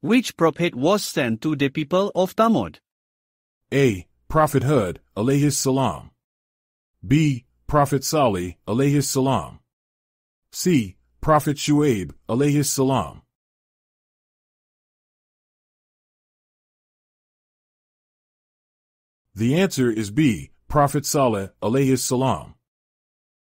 Which prophet was sent to the people of Thamud? A. Prophet Hud, alayhi salam. B. Prophet Salih, alayhi salam. C. Prophet Shuaib, alayhi salam. The answer is B. Prophet Saleh, alayhi salam.